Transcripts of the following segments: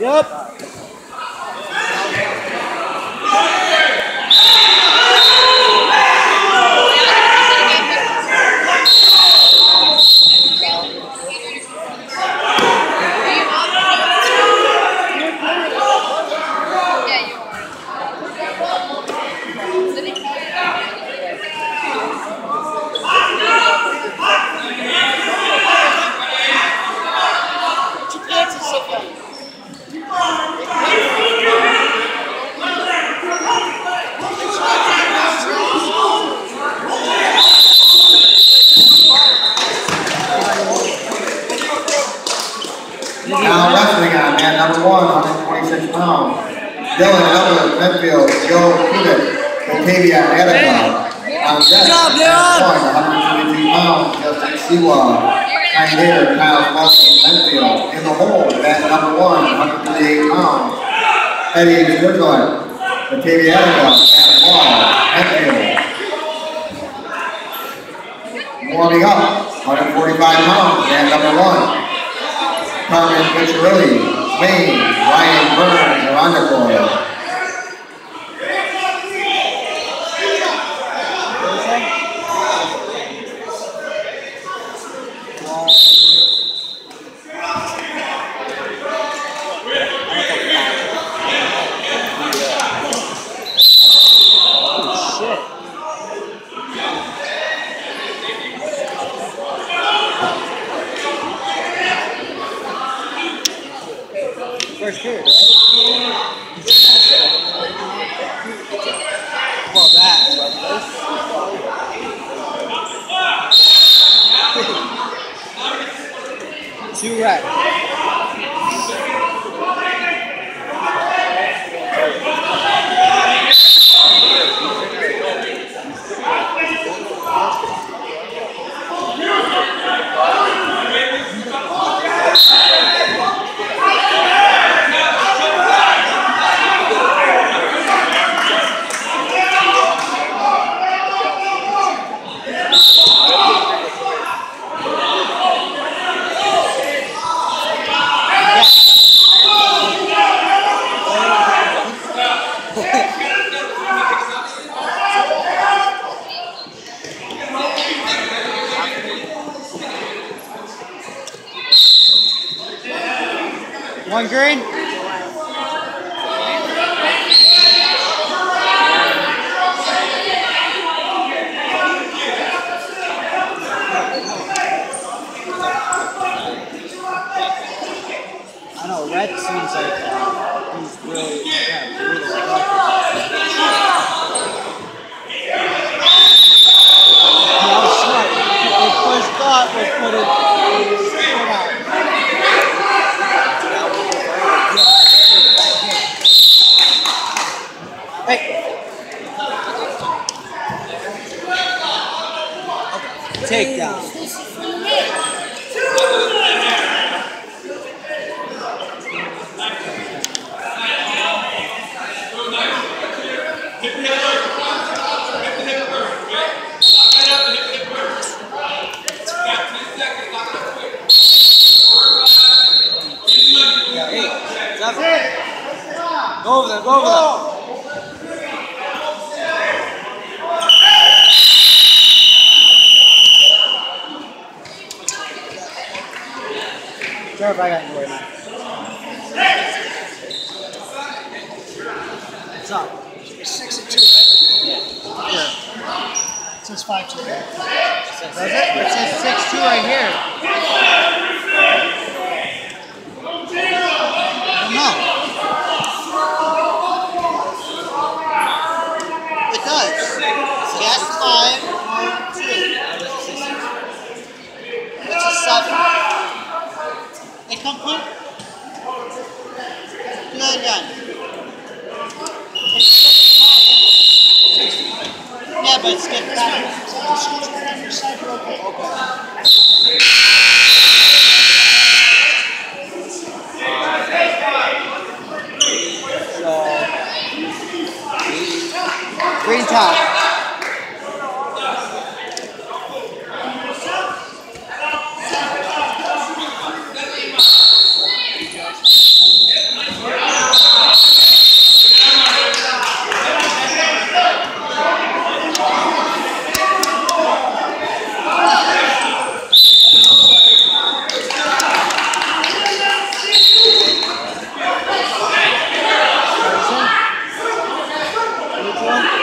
Yep. Now wrestling on man number one, 126 pounds. Dylan Ellis, Penfield, Joe Kubik, Batavia Attica. Deck, job, one, 122 pounds, Justin Siwa. Pioneer, Kyle Nelson, Penfield. In the hole, at number one, 138 pounds. Eddie Strickland, Batavia Attica, at one, Penfield. Warming up, 145 pounds, man number one. Carmen Piccirilli, Wayne, Ryan Burns, Irondequoit. First period, right? Two right. One green. I know red seems like uh, he's really kind of brutal. Yeah, I was smart. The first thought was put it put out. Hey. Takedown. Go over there, go over there. Sure, if I got man. What's up? It's six and two, right? Here. It says five two. Does it? It says six two right here. No. It does. Gas five, one, two. It's a seven. They come quick. Do that again. Yeah, but it's getting. So, green top. one.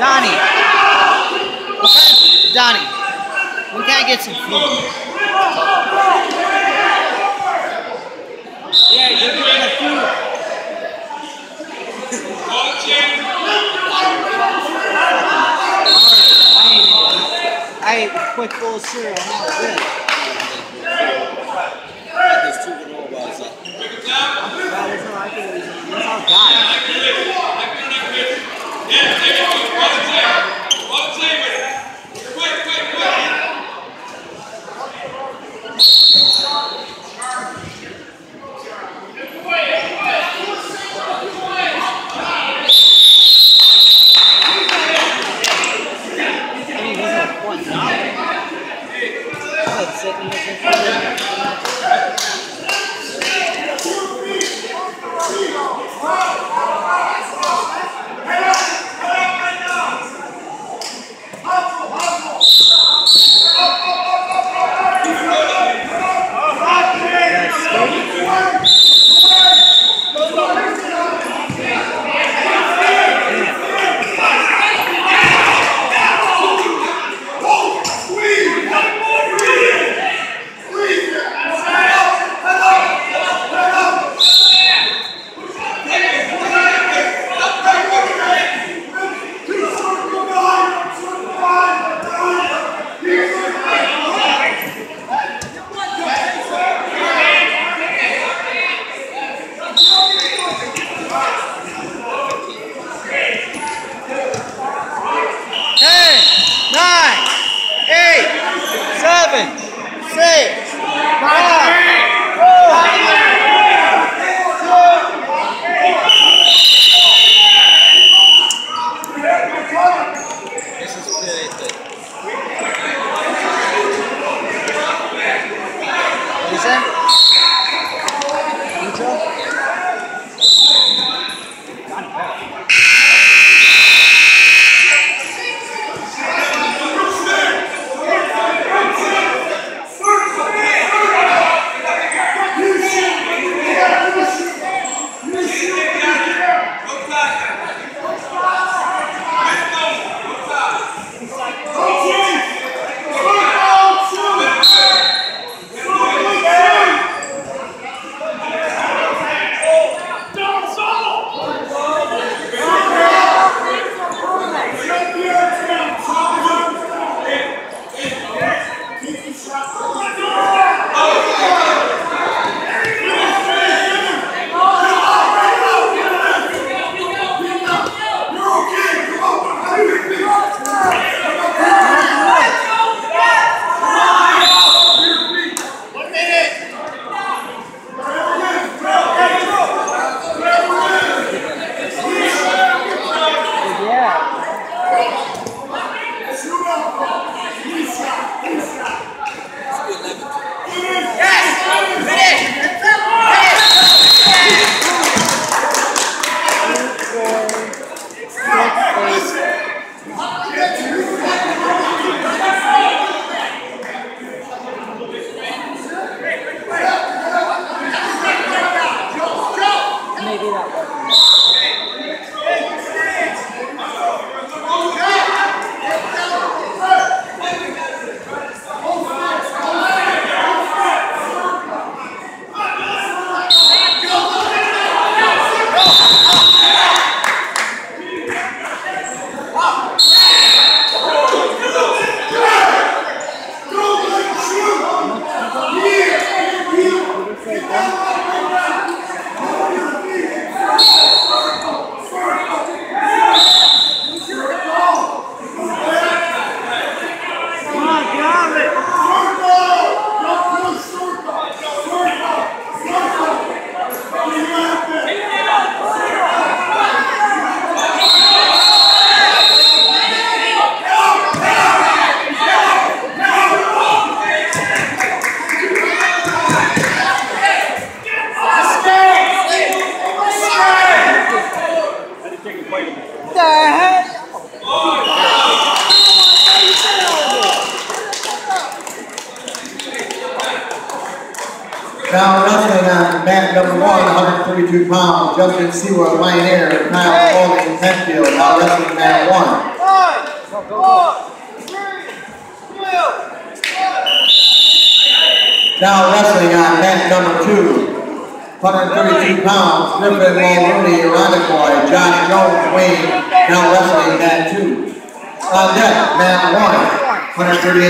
Donnie. Donnie. We gotta get some food. Yeah, you're getting the food. I ate a quick bowl of cereal. represent 142 pounds, Justin Seaward, Pioneer, Kyle hey. Holding, Penfield, now wrestling man one. Five, four, three, two, now wrestling on match number two, 132 pounds, Griffin Mulrooney, Irondequoit, John Jones, Wayne, now wrestling man two. On deck, man one, 138